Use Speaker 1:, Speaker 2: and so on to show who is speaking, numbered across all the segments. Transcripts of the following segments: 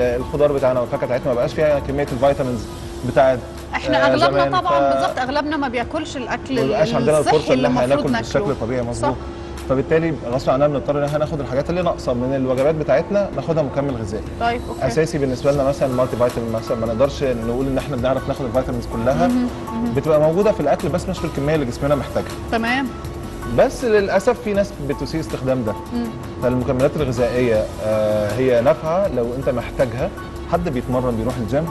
Speaker 1: ال- الخضار بتاعنا والفاكهة بتاعتنا ما بقاش فيها كمية ال vitamins بتاعت
Speaker 2: إحنا
Speaker 1: آه، أغلبنا
Speaker 2: طبعا
Speaker 1: ف-
Speaker 2: بالظبط أغلبنا ما بياكلش الأكل
Speaker 1: ما بيبقاش عندنا الفرصة إن
Speaker 2: اللي إحنا
Speaker 1: ناكل بالشكل الطبيعي. مظبوط. فبالتالي غصب عننا بنضطر إن إحنا ناخد الحاجات اللي ناقصة من الوجبات بتاعتنا ناخدها مكمل غذائي.
Speaker 2: طيب okay.
Speaker 1: أساسي بالنسبة لنا مثلا ال multivitamin مثلا ما نقدرش نقول إن إحنا بنعرف ناخد ال vitamins كلها. بتبقى موجودة في الأكل بس مش في الكمية اللي جسمنا محتاجها.
Speaker 2: تمام.
Speaker 1: بس للأسف في ناس بتسيء استخدام ده. فالمكملات الغذائية آه، هي نافعة لو أنت محتاجها. حد بيتمرن بيروح الجيم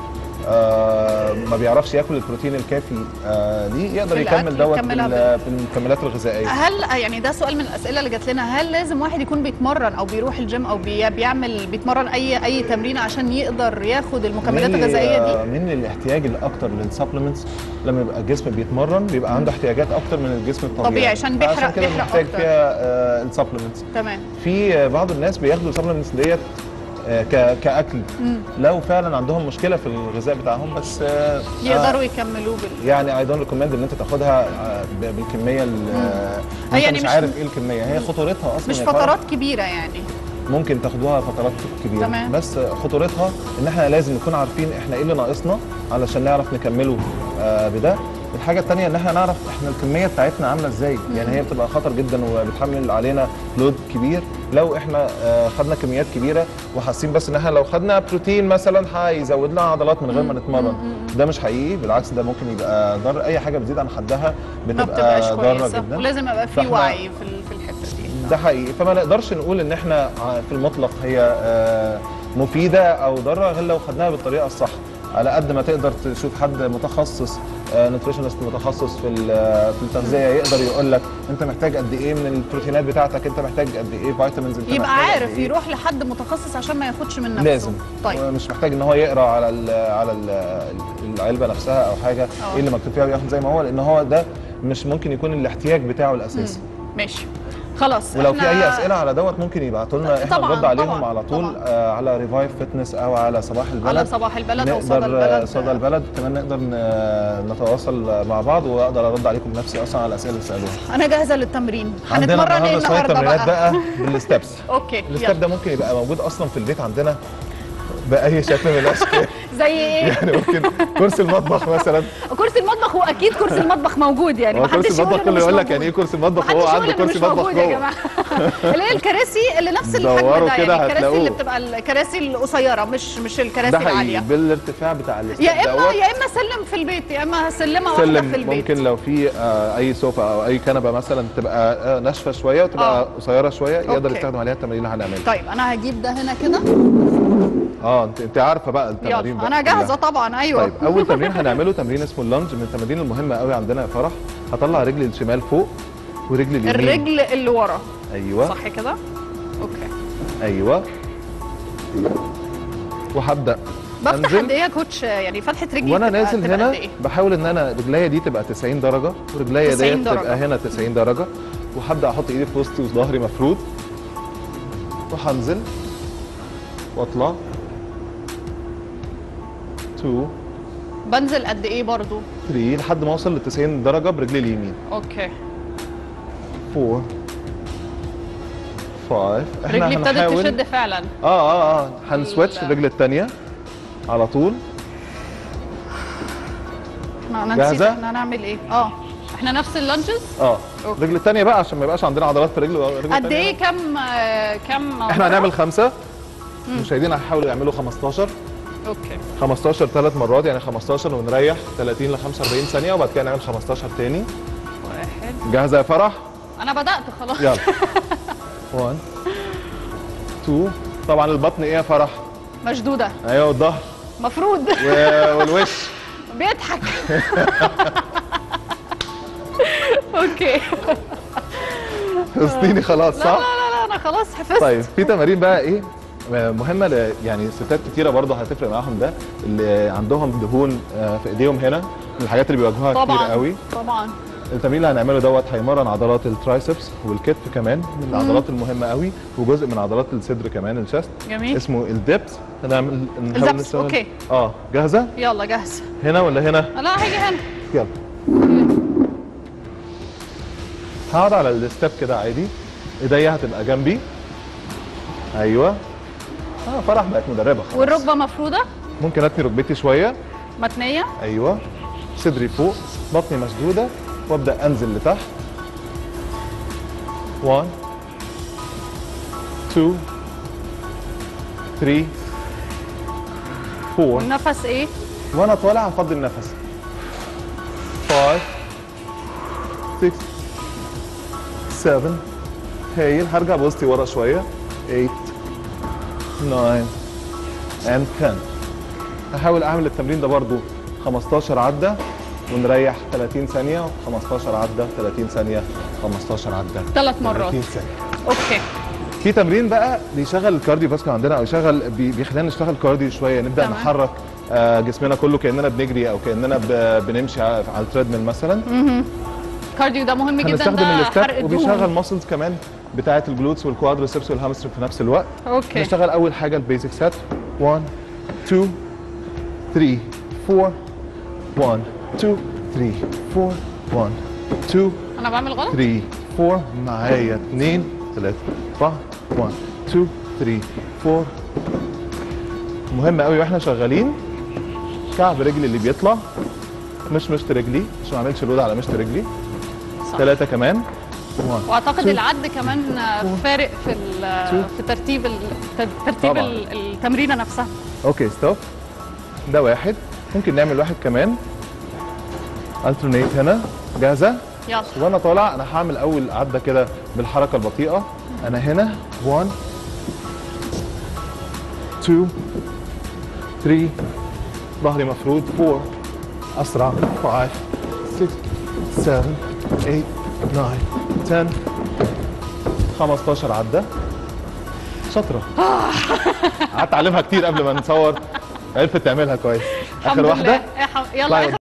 Speaker 1: آه، ما بيعرفش ياكل البروتين الكافي آه، ليه؟ يقدر
Speaker 2: في
Speaker 1: يكمل دوت بال- بالمكملات الغذائية.
Speaker 2: هل يعني ده سؤال من الأسئلة اللي جات لنا. هل لازم واحد يكون بيتمرن أو بيروح الجيم أو بي بيعمل بيتمرن اي أي تمرين عشان يقدر ياخد المكملات الغذائية دي؟
Speaker 1: من الاحتياج الأكتر لل supplements لما يبقى الجسم بيتمرن بيبقى عنده احتياجات أكتر من الجسم الطبيعي.
Speaker 2: طبيعي، عشان بيحرق-
Speaker 1: فعشان كده
Speaker 2: بيحرق أكتر.
Speaker 1: فيها ال supplements
Speaker 2: تمام.
Speaker 1: في آه، بعض الناس بياخدوا ال supplements ديت آه، كأكل. لو فعلا عندهم مشكلة في الغذاء بتاعهم بس آه،
Speaker 2: يقدروا يكملوا بال.
Speaker 1: يعني I don't recommend إن أنت تاخدها آه، بالكمية ال- آه،
Speaker 2: هي
Speaker 1: أنت
Speaker 2: يعني
Speaker 1: مش
Speaker 2: مش-
Speaker 1: عارف إيه الكمية. هي خطورتها أصلا
Speaker 2: مش فترات كبيرة يعني.
Speaker 1: ممكن تاخدوها فترات كبيرة.
Speaker 2: تمام.
Speaker 1: بس خطورتها إن إحنا لازم نكون عارفين إحنا إيه اللي ناقصنا علشان نعرف نكمله آه، بده. الحاجة الثانية إن إحنا نعرف إحنا الكمية بتاعتنا عاملة إزاي. يعني هي بتبقى خطر جدا وبتحمل علينا load كبير. لو إحنا آه، خدنا كميات كبيرة وحاسين بس ان إحنا لو خدنا بروتين مثلا هيزود لنا عضلات من غير ما نتمرن. ده مش حقيقي بالعكس ده ممكن يبقى ضر أي حاجة بتزيد عن حدها بتبقى
Speaker 2: ضارة
Speaker 1: جدا.
Speaker 2: ولازم يبقى في وعي في ال- في الحتة دي.
Speaker 1: ده حقيقي. فما نقدرش نقول إن إحنا في المطلق هي آه، مفيدة أو ضارة غير لو خدناها بالطريقة الصح. على قد ما تقدر تشوف حد متخصص nutritionist متخصص في ال- في التغذية يقدر يقول لك أنت محتاج قد إيه من البروتينات بتاعتك أنت محتاج قد إيه vitamins أنت
Speaker 2: يبقى عارف
Speaker 1: إيه.
Speaker 2: يروح لحد متخصص عشان ما ياخدش من نفسه.
Speaker 1: لازم.
Speaker 2: طيب.
Speaker 1: مش محتاج إن هو يقرأ على ال على ال العلبة نفسها أو حاجة
Speaker 2: آه.
Speaker 1: إيه اللي مكتوب فيها وياخد زي ما هو لأن هو ده مش ممكن يكون الاحتياج بتاعه الأساسي.
Speaker 2: ماشي. خلاص
Speaker 1: ولو في أي أسئلة على دوت ممكن يبعتوا لنا
Speaker 2: إحنا
Speaker 1: نرد عليهم
Speaker 2: طبعاً،
Speaker 1: على طول
Speaker 2: طبعاً.
Speaker 1: آه على Revive Fitness أو على صباح البلد.
Speaker 2: على صباح البلد أو صدى
Speaker 1: نقدر آه،
Speaker 2: البلد
Speaker 1: صدى البلد. كمان نقدر ن- نتواصل مع بعض وأقدر أرد عليكم بنفسي أصلا على الأسئلة اللي سالوها
Speaker 2: أنا جاهزة للتمرين. هنتمرن إيه
Speaker 1: النهارده تمرينات
Speaker 2: بقى,
Speaker 1: بقى بال
Speaker 2: steps
Speaker 1: okay
Speaker 2: ال step
Speaker 1: ده ممكن يبقى موجود أصلا في البيت عندنا. بأي شكل من الأشكال.
Speaker 2: زي إيه؟
Speaker 1: يعني ممكن كرسي المطبخ مثلا.
Speaker 2: كرسي المطبخ هو أكيد كرسي المطبخ موجود يعني. محدش
Speaker 1: كرسي
Speaker 2: يقول
Speaker 1: المطبخ كله يقول لك. يعني إيه كرسي المطبخ؟ وهو عنده كرسي مطبخ جوه.
Speaker 2: جماعة. اللي هي الكراسي اللي نفس الحجم ده يعني الكراسي اللي. بتبقى الكراسي القصيرة مش مش الكراسي العالية.
Speaker 1: بالارتفاع بتاع
Speaker 2: يا اما. يا إما سلم في البيت يا إما سلمة
Speaker 1: واحدة
Speaker 2: في البيت.
Speaker 1: ممكن لو في آه، أي سوفا أو أي كنبة مثلا تبقى آه، ناشفة شوية وتبقى
Speaker 2: آه.
Speaker 1: قصيرة شوية يقدر. يستخدم عليها التمارين اللي هنعملها.
Speaker 2: طيب أنا هجيب ده هنا كده.
Speaker 1: آه انت أنت عارفة بقى التمارين
Speaker 2: يلا
Speaker 1: بقى أنا.
Speaker 2: جاهزة طبعا أيوه.
Speaker 1: طيب أول تمرين هنعمله تمرين اسمه ال lunge. من التمارين المهمة قوي عندنا يا فرح. هطلع رجلي الشمال فوق ورجلي اليمين.
Speaker 2: الرجل اللي ورا.
Speaker 1: أيوه.
Speaker 2: صح كده؟ okay.
Speaker 1: أيوه.
Speaker 2: بفتح
Speaker 1: وهبدا
Speaker 2: قد
Speaker 1: انزل
Speaker 2: إيه يا coach؟ يعني فتحه رجلي وأنا
Speaker 1: نازل
Speaker 2: تبقى
Speaker 1: هنا
Speaker 2: قد إيه؟
Speaker 1: بحاول إن أنا رجليا دي تبقى 90 درجة ورجليا
Speaker 2: 90
Speaker 1: ديت
Speaker 2: درجة.
Speaker 1: تبقى هنا 90 درجة. وهبدأ أحط إيدي في وسطي وظهري مفرود. وهنزل. وأطلع. 2
Speaker 2: بنزل قد إيه برضو؟
Speaker 1: 3 لحد ما أوصل ل 90 درجة برجلي اليمين.
Speaker 2: okay.
Speaker 1: 4 5 إحنا
Speaker 2: رجلي ابتدت
Speaker 1: هنحاول.
Speaker 2: تشد فعلا.
Speaker 1: آه آه آه. هن switch
Speaker 2: ال-
Speaker 1: الرجل الثانية على طول.
Speaker 2: أنا نسيت
Speaker 1: جاهزة؟
Speaker 2: إحنا هنعمل إيه. آه. إحنا نفس ال
Speaker 1: lunges
Speaker 2: آه.
Speaker 1: الرجل الثانية بقى عشان ما يبقاش عندنا عضلات في الرجل
Speaker 2: قد. إيه كم كم
Speaker 1: إحنا هنعمل خمسة. المشاهدين هيحاولوا يعملوا 15
Speaker 2: أوكي.
Speaker 1: 15 ثلاث مرات يعني 15 ونريح 30 ل 45 ثانية وبعد كده نعمل 15 تاني.
Speaker 2: واحد.
Speaker 1: جاهزة يا فرح؟
Speaker 2: أنا بدأت خلاص.
Speaker 1: يلا. 1 2 طبعا البطن إيه يا فرح؟
Speaker 2: مشدودة.
Speaker 1: أيوه والظهر.
Speaker 2: مفروض
Speaker 1: والوش.
Speaker 2: بيضحك. okay.
Speaker 1: فلسطيني خلاص
Speaker 2: لا
Speaker 1: صح؟
Speaker 2: لا لا, لا أنا خلاص حفظت.
Speaker 1: طيب في تمارين بقى إيه؟ مهمة ل... يعني ستات كتيرة برضه هتفرق معاهم ده اللي عندهم دهون آه، في إيديهم هنا من الحاجات اللي بيواجهوها كتير
Speaker 2: طبعا
Speaker 1: قوي.
Speaker 2: طبعا.
Speaker 1: التمرين اللي هنعمله دوت هيمرن عضلات ال triceps والكتف كمان من العضلات المهمة قوي وجزء من عضلات الصدر كمان ال chest.
Speaker 2: جميل.
Speaker 1: اسمه ال dips. هنعمل
Speaker 2: ال
Speaker 1: dips،
Speaker 2: okay.
Speaker 1: آه جاهزة؟
Speaker 2: يلا جاهزة.
Speaker 1: هنا ولا هنا؟
Speaker 2: لا هيجي هنا.
Speaker 1: يلا. هقعد على ال step كده عادي. ايديا هتبقى جنبي. أيوه. آه فرح بقت مدربة خلاص.
Speaker 2: والركبة مفرودة؟
Speaker 1: ممكن أتني ركبتي شوية.
Speaker 2: متنيه
Speaker 1: أيوه. صدري فوق. بطني مشدوده وابدأ أنزل لتحت. 1 2 3 4
Speaker 2: والنفس إيه؟
Speaker 1: وأنا طالع هفضي النفس 5 6 7 هايل. هرجع بوزتي ورا شوية. 8 9 and 10 هحاول أعمل التمرين ده برضو 15 عدة. ونريح 30 ثانية 15 عده 30 ثانية 15 عده
Speaker 2: ثلاث مرات.
Speaker 1: 30 ثانية.
Speaker 2: okay.
Speaker 1: في تمرين بقى بيشغل ال cardiovascular عندنا أو يشغل بي- بيخلينا نشتغل cardio شوية نبدأ
Speaker 2: تمام.
Speaker 1: نحرك آه، جسمنا كله كأننا بنجري أو كأننا بنمشي على ال treadmill مثلا.
Speaker 2: ال cardio ده مهم جدا ده حرق
Speaker 1: ال step up وبيشغل
Speaker 2: الدهون.
Speaker 1: muscles كمان بتاعة ال glutes وال quadriceps وال hamstring في نفس الوقت.
Speaker 2: okay.
Speaker 1: نشتغل أول حاجة ال basic step 1 2 3 4 1 2 3 4 1 2
Speaker 2: أنا بعمل غلط؟
Speaker 1: 3 4 معايا 2 3 4 1 2 3 4 مهم قوي وإحنا شغالين. كعب رجلي اللي بيطلع. مش مشط رجلي عشان ما اعملش لود على مشط رجلي.
Speaker 2: صح.
Speaker 1: ثلاثة كمان. 1
Speaker 2: وأعتقد
Speaker 1: two,
Speaker 2: العد كمان فارق في. في ترتيب ترتيب التمرينة نفسها.
Speaker 1: okay stop ده واحد. ممكن نعمل واحد كمان. ال alternate هنا. جاهزة؟
Speaker 2: يلا.
Speaker 1: وأنا طالع أنا هعمل أول عدة كده بالحركة البطيئة. أنا هنا. 1 2 3 ظهري مفرود. 4 أسرع. 5 6 7 8 9 10 15 عدة. شاطرة. قعدت أعلمها كتير قبل ما نصور. عرفت تعملها كويس.
Speaker 2: آخر واحدة. يلا